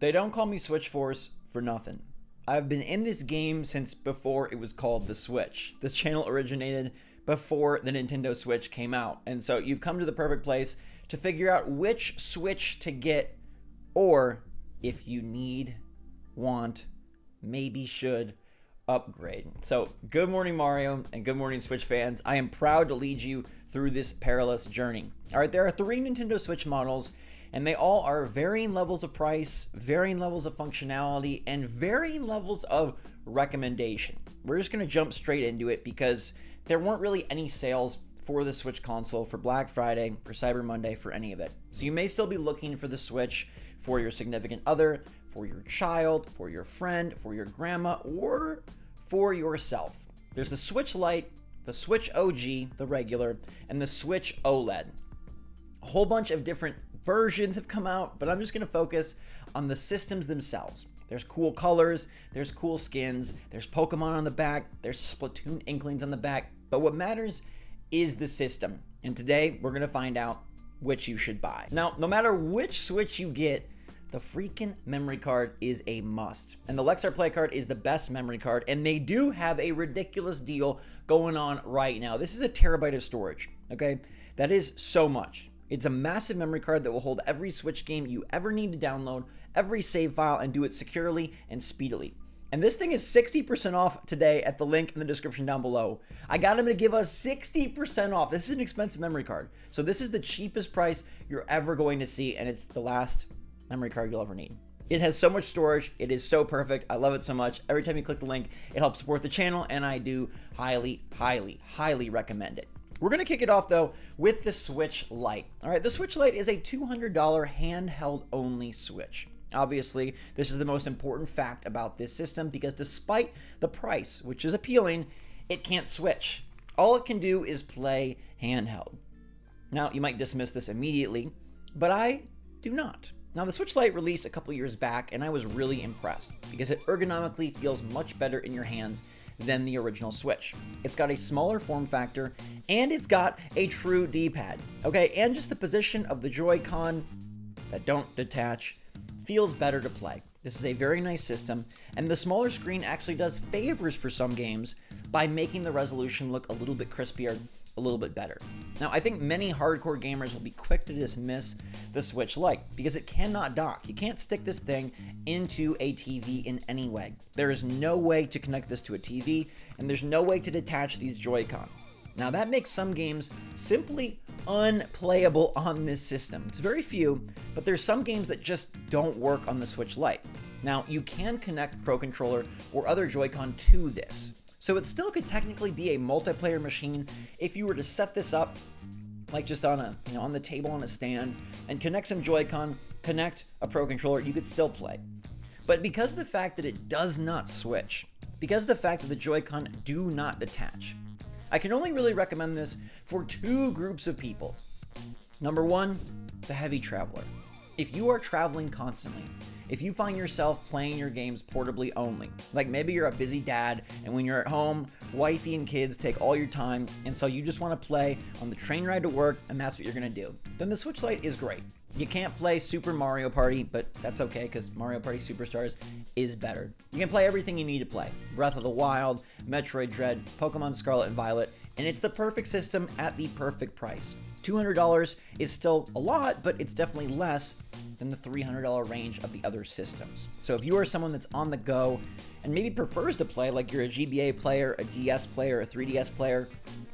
They don't call me Switch Force for nothing. I've been in this game since before it was called the Switch. This channel originated before the Nintendo Switch came out. And so you've come to the perfect place to figure out which Switch to get, or if you need, want, maybe should upgrade. So, good morning, Mario, and good morning, Switch fans. I am proud to lead you through this perilous journey. All right, there are three Nintendo Switch models and they all are varying levels of price, varying levels of functionality, and varying levels of recommendation. We're just going to jump straight into it because there weren't really any sales for the Switch console for Black Friday, for Cyber Monday, for any of it. So you may still be looking for the Switch for your significant other, for your child, for your friend, for your grandma, or for yourself. There's the Switch Lite, the Switch OG, the regular, and the Switch OLED. A whole bunch of different versions have come out, but I'm just to focus on the systems themselves. There's cool colors, there's cool skins, there's Pokemon on the back, there's Splatoon Inklings on the back, but what matters is the system. And today we're to find out which you should buy. Now, no matter which Switch you get, the freaking memory card is a must. And the Lexar Play card is the best memory card, and they do have a ridiculous deal going on right now. This is a terabyte of storage, okay? That is so much. It's a massive memory card that will hold every Switch game you ever need to download, every save file, and do it securely and speedily. And this thing is 60% off today at the link in the description down below. I got him to give us 60% off. This is an expensive memory card. So this is the cheapest price you're ever going to see, and it's the last memory card you'll ever need. It has so much storage. It is so perfect. I love it so much. Every time you click the link, it helps support the channel, and I do highly, highly, highly recommend it. We're going to kick it off though with the Switch Lite. All right, the Switch Lite is a $200 handheld only Switch. Obviously, this is the most important fact about this system because despite the price, which is appealing, it can't switch. All it can do is play handheld. Now, you might dismiss this immediately, but I do not. Now, the Switch Lite released a couple years back, and I was really impressed because it ergonomically feels much better in your hands than the original Switch. It's got a smaller form factor and it's got a true D-pad. Okay, and just the position of the Joy-Con that don't detach feels better to play. This is a very nice system, and the smaller screen actually does favors for some games by making the resolution look a little bit crispier a little bit better. Now, I think many hardcore gamers will be quick to dismiss the Switch Lite because it cannot dock. You can't stick this thing into a TV in any way. There is no way to connect this to a TV, and there's no way to detach these Joy-Con. Now, that makes some games simply unplayable on this system. It's very few, but there's some games that just don't work on the Switch Lite. Now, you can connect Pro Controller or other Joy-Con to this. So it still could technically be a multiplayer machine if you were to set this up like just on a you know on the table on a stand and connect some Joy-Con, connect a Pro controller, you could still play. But because of the fact that it does not switch, because of the fact that the Joy-Con do not detach, I can only really recommend this for two groups of people. Number one, the heavy traveler. If you are traveling constantly, if you find yourself playing your games portably only, like maybe you're a busy dad and when you're at home, wifey and kids take all your time, and so you just want to play on the train ride to work and that's what you're going to do, then the Switch Lite is great. You can't play Super Mario Party, but that's okay because Mario Party Superstars is better. You can play everything you need to play Breath of the Wild, Metroid Dread, Pokemon Scarlet and Violet, and it's the perfect system at the perfect price. $200 is still a lot, but it's definitely less than the $300 range of the other systems. So if you are someone that's on the go and maybe prefers to play like you're a GBA player, a DS player, a 3DS player,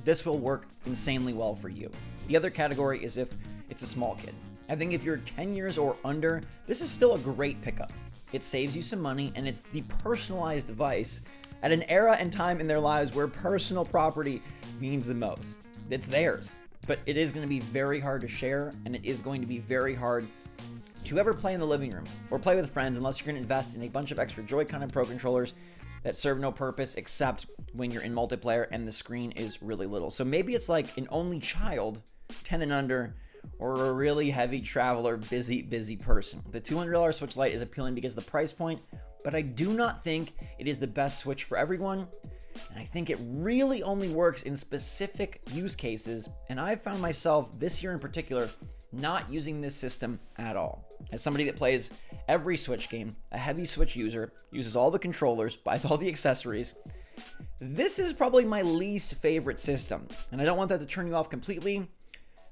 this will work insanely well for you. The other category is if it's a small kid. I think if you're 10 years or under, this is still a great pickup. It saves you some money and it's the personalized device at an era and time in their lives where personal property means the most. It's theirs, but it is going to be very hard to share and it is going to be very hard to ever play in the living room or play with friends unless you're going to invest in a bunch of extra Joy-Con and Pro controllers that serve no purpose except when you're in multiplayer and the screen is really little. So maybe it's like an only child, 10 and under, or a really heavy traveler, busy, busy person. The $200 Switch Lite is appealing because of the price point, but I do not think it is the best Switch for everyone. And I think it really only works in specific use cases. And I've found myself this year in particular not using this system at all. As somebody that plays every Switch game, a heavy Switch user, uses all the controllers, buys all the accessories, this is probably my least favorite system. And I don't want that to turn you off completely,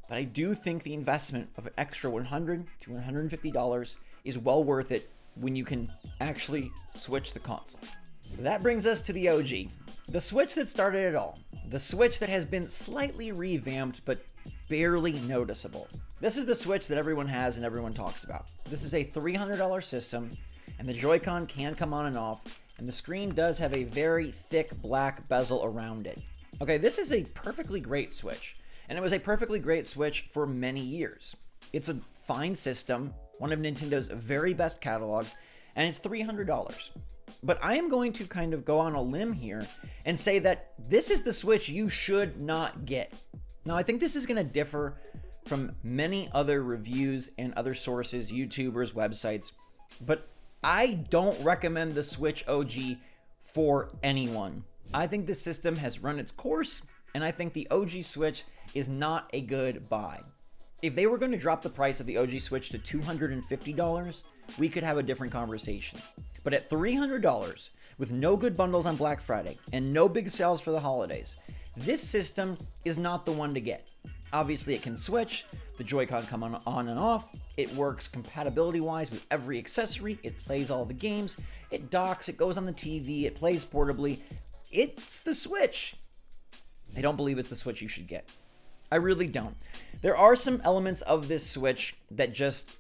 but I do think the investment of an extra 100 to $150 is well worth it when you can actually switch the console. That brings us to the OG, the Switch that started it all, the Switch that has been slightly revamped but barely noticeable. This is the Switch that everyone has and everyone talks about. This is a $300 system, and the Joy-Con can come on and off, and the screen does have a very thick black bezel around it. Okay, this is a perfectly great Switch, and it was a perfectly great Switch for many years. It's a fine system, one of Nintendo's very best catalogs, and it's $300. But I am going to kind of go on a limb here and say that this is the Switch you should not get. Now, I think this is going to differ from many other reviews and other sources, YouTubers, websites, but I don't recommend the Switch OG for anyone. I think the system has run its course, and I think the OG Switch is not a good buy. If they were going to drop the price of the OG Switch to $250, we could have a different conversation. But at $300, with no good bundles on Black Friday and no big sales for the holidays, this system is not the one to get. Obviously, it can switch, the Joy-Con come on, on and off, it works compatibility-wise with every accessory, it plays all the games, it docks, it goes on the TV, it plays portably. It's the Switch. I don't believe it's the Switch you should get. I really don't. There are some elements of this Switch that just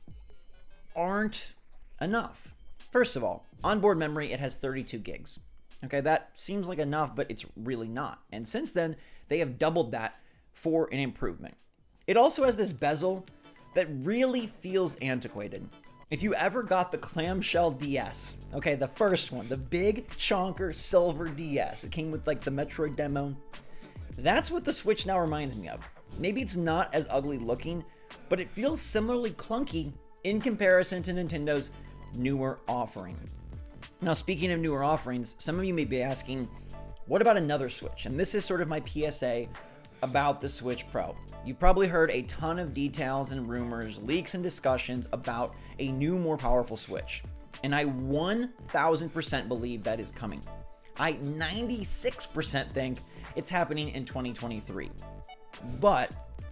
aren't enough. First of all, onboard memory, it has 32 gigs. Okay, that seems like enough, but it's really not. And since then, they have doubled that for an improvement. It also has this bezel that really feels antiquated. If you ever got the clamshell DS, okay, the first one, the big chonker silver DS, it came with like the Metroid demo. That's what the Switch now reminds me of. Maybe it's not as ugly looking, but it feels similarly clunky in comparison to Nintendo's newer offering. Now, speaking of newer offerings, some of you may be asking, what about another Switch? And this is sort of my PSA about the Switch Pro. You've probably heard a ton of details and rumors, leaks, and discussions about a new, more powerful Switch. And I 1000% believe that is coming. I 96% think it's happening in 2023. But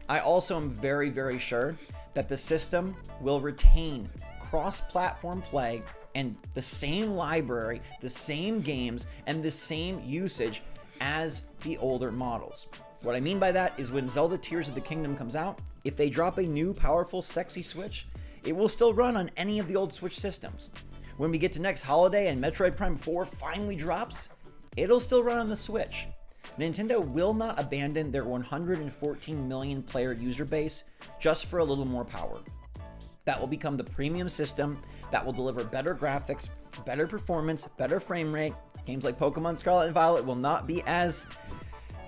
I also am very, very sure that the system will retain cross platform play and the same library, the same games, and the same usage as the older models. What I mean by that is when Zelda Tears of the Kingdom comes out, if they drop a new, powerful, sexy Switch, it will still run on any of the old Switch systems. When we get to next holiday and Metroid Prime 4 finally drops, it'll still run on the Switch. Nintendo will not abandon their 114 million player user base just for a little more power. That will become the premium system that will deliver better graphics, better performance, better frame rate. Games like Pokemon Scarlet and Violet will not be as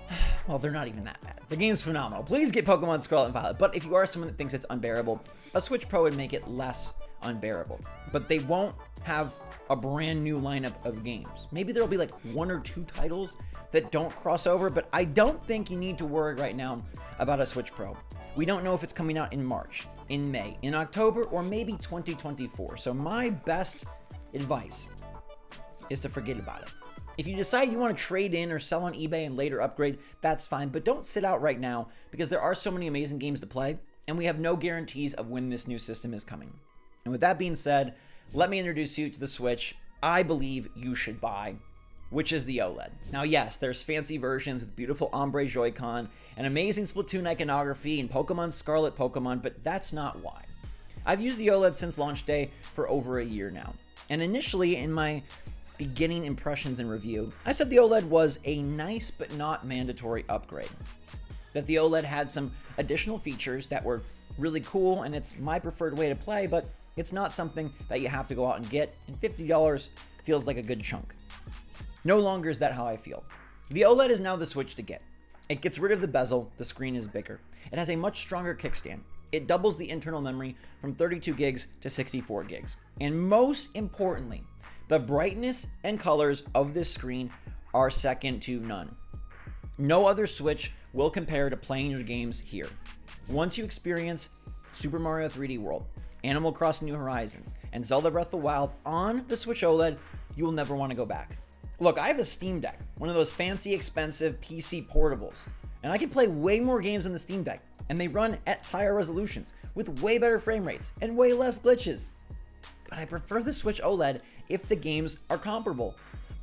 well, they're not even that bad. The game's phenomenal. Please get Pokemon Scarlet and Violet. But if you are someone that thinks it's unbearable, a Switch Pro would make it less unbearable. But they won't have a brand new lineup of games. Maybe there'll be like one or two titles that don't cross over, but I don't think you need to worry right now about a Switch Pro. We don't know if it's coming out in March, in May, in October, or maybe 2024. So my best advice is to forget about it. If you decide you want to trade in or sell on eBay and later upgrade, that's fine, but don't sit out right now because there are so many amazing games to play, and we have no guarantees of when this new system is coming. And with that being said, let me introduce you to the Switch I believe you should buy, which is the OLED. Now, yes, there's fancy versions with beautiful ombre Joy-Con and amazing Splatoon iconography and Pokemon Scarlet Pokemon, but that's not why. I've used the OLED since launch day for over a year now. And initially, in my beginning impressions and review, I said the OLED was a nice but not mandatory upgrade. That the OLED had some additional features that were really cool and it's my preferred way to play, but it's not something that you have to go out and get, and $50 feels like a good chunk. No longer is that how I feel. The OLED is now the switch to get. It gets rid of the bezel, the screen is bigger. It has a much stronger kickstand. It doubles the internal memory from 32 gigs to 64 gigs. And most importantly, the brightness and colors of this screen are second to none. No other Switch will compare to playing your games here. Once you experience Super Mario 3D World, Animal Crossing New Horizons, and Zelda Breath of the Wild on the Switch OLED, you will never want to go back. Look, I have a Steam Deck, one of those fancy, expensive PC portables, and I can play way more games on the Steam Deck, and they run at higher resolutions with way better frame rates and way less glitches. But I prefer the Switch OLED if the games are comparable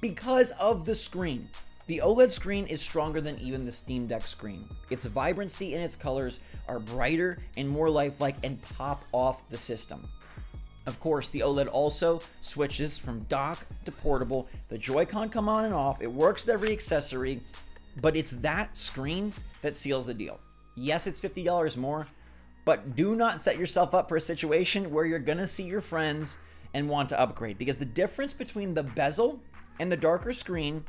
because of the screen. The OLED screen is stronger than even the Steam Deck screen. Its vibrancy and its colors are brighter and more lifelike and pop off the system. Of course, the OLED also switches from dock to portable. The Joy-Con come on and off. It works with every accessory, but it's that screen that seals the deal. Yes, it's $50 more, but do not set yourself up for a situation where you're gonna see your friends and want to upgrade because the difference between the bezel and the darker screen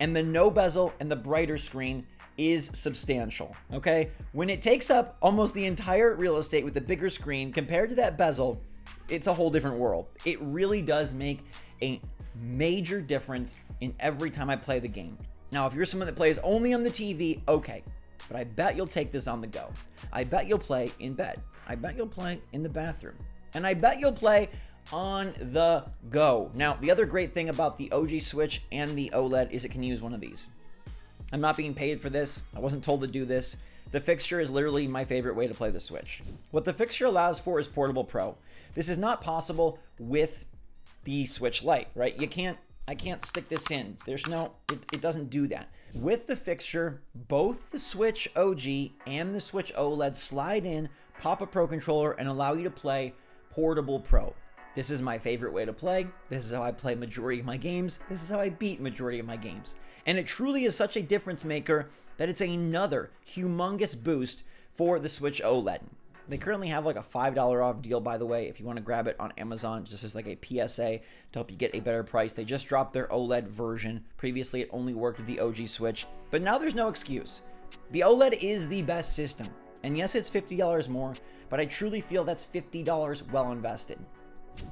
and the no bezel and the brighter screen is substantial. Okay? When it takes up almost the entire real estate with the bigger screen compared to that bezel, it's a whole different world. It really does make a major difference in every time I play the game. Now, if you're someone that plays only on the TV, okay, but I bet you'll take this on the go. I bet you'll play in bed. I bet you'll play in the bathroom. And I bet you'll play on the go. Now, the other great thing about the OG Switch and the OLED is it can use one of these. I'm not being paid for this. I wasn't told to do this. The fixture is literally my favorite way to play the Switch. What the fixture allows for is Portable Pro. This is not possible with the Switch Lite, right? You can't, I can't stick this in. There's no, it, it doesn't do that. With the fixture, both the Switch OG and the Switch OLED slide in, pop a Pro controller, and allow you to play Portable Pro. This is my favorite way to play. This is how I play majority of my games. This is how I beat majority of my games. And it truly is such a difference maker that it's another humongous boost for the Switch OLED. They currently have like a $5 off deal, by the way, if you want to grab it on Amazon, just as like a PSA to help you get a better price. They just dropped their OLED version. Previously, it only worked with the OG Switch, but now there's no excuse. The OLED is the best system. And yes, it's $50 more, but I truly feel that's $50 well invested.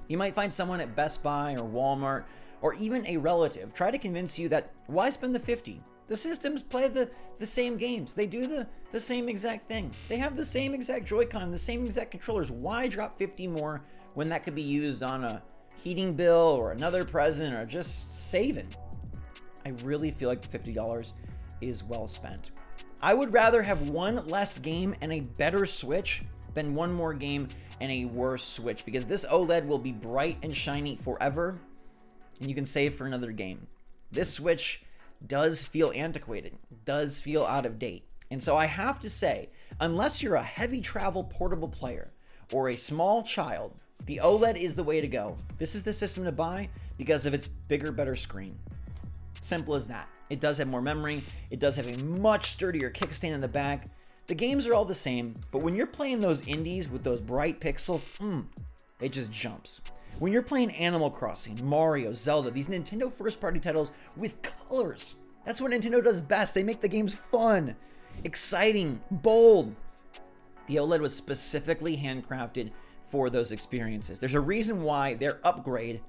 You might find someone at Best Buy or Walmart or even a relative try to convince you that why spend the 50? The systems play the, the same games. They do the, the same exact thing. They have the same exact Joy-Con, the same exact controllers. Why drop 50 more when that could be used on a heating bill or another present or just saving? I really feel like the $50 is well spent. I would rather have one less game and a better Switch than one more game and a worse Switch because this OLED will be bright and shiny forever and you can save for another game. This Switch does feel antiquated, does feel out of date. And so I have to say, unless you're a heavy travel portable player or a small child, the OLED is the way to go. This is the system to buy because of its bigger, better screen. Simple as that. It does have more memory, it does have a much sturdier kickstand in the back, the games are all the same, but when you're playing those indies with those bright pixels, mm, it just jumps. When you're playing Animal Crossing, Mario, Zelda, these Nintendo first party titles with colors, that's what Nintendo does best. They make the games fun, exciting, bold. The OLED was specifically handcrafted for those experiences. There's a reason why their upgrade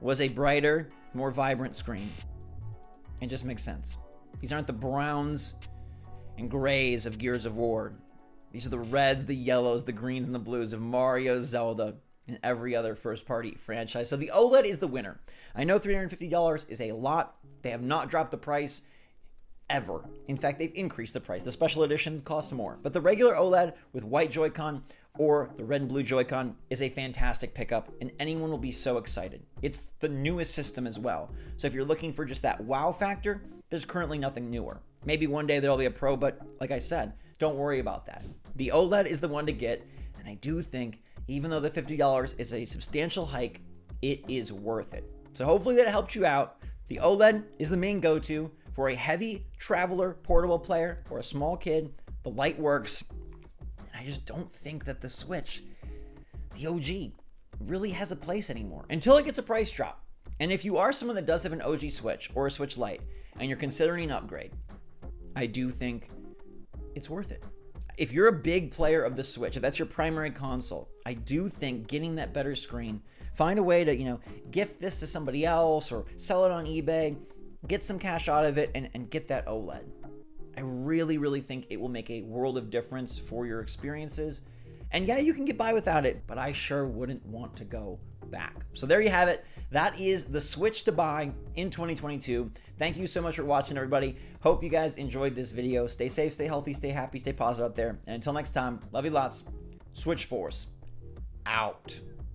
was a brighter, more vibrant screen. It just makes sense. These aren't the browns and grays of Gears of War. These are the reds, the yellows, the greens, and the blues of Mario, Zelda, and every other first party franchise. So the OLED is the winner. I know $350 is a lot. They have not dropped the price ever. In fact, they've increased the price. The special editions cost more. But the regular OLED with white Joy-Con or the red and blue Joy-Con is a fantastic pickup, and anyone will be so excited. It's the newest system as well. So if you're looking for just that wow factor, there's currently nothing newer. Maybe one day there'll be a Pro, but like I said, don't worry about that. The OLED is the one to get, and I do think, even though the $50 is a substantial hike, it is worth it. So hopefully that helped you out. The OLED is the main go to for a heavy traveler portable player or a small kid. The Lite works. And I just don't think that the Switch, the OG, really has a place anymore until it gets a price drop. And if you are someone that does have an OG Switch or a Switch Lite and you're considering an upgrade, I do think it's worth it. If you're a big player of the Switch, if that's your primary console, I do think getting that better screen, find a way to, you know, gift this to somebody else or sell it on eBay, get some cash out of it and, and get that OLED. I really, really think it will make a world of difference for your experiences. And yeah, you can get by without it, but I sure wouldn't want to go back. So there you have it. That is the switch to buy in 2022. Thank you so much for watching, everybody. Hope you guys enjoyed this video. Stay safe, stay healthy, stay happy, stay positive out there. And until next time, love you lots. Switch Force out.